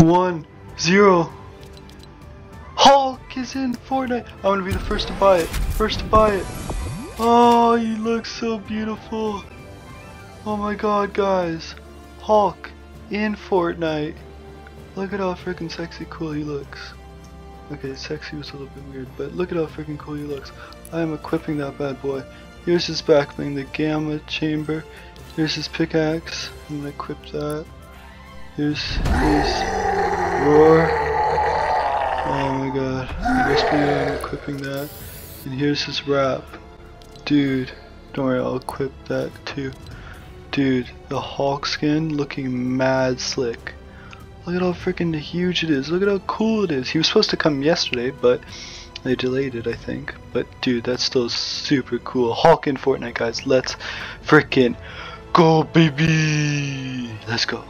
One, zero. Hulk is in Fortnite. I'm gonna be the first to buy it. First to buy it. Oh, he looks so beautiful. Oh my god, guys. Hulk in Fortnite. Look at how freaking sexy cool he looks. Okay, sexy was a little bit weird, but look at how freaking cool he looks. I am equipping that bad boy. Here's his back bling, the gamma chamber. Here's his pickaxe. I'm gonna equip that. Here's roar. Oh my god. I guess I'm equipping that. And here's his wrap. Dude, don't worry, I'll equip that too. Dude, the Hulk skin looking mad slick. Look at how freaking huge it is. Look at how cool it is. He was supposed to come yesterday, but they delayed it, I think. But dude, that's still super cool. Hulk in Fortnite, guys. Let's freaking go, baby. Let's go.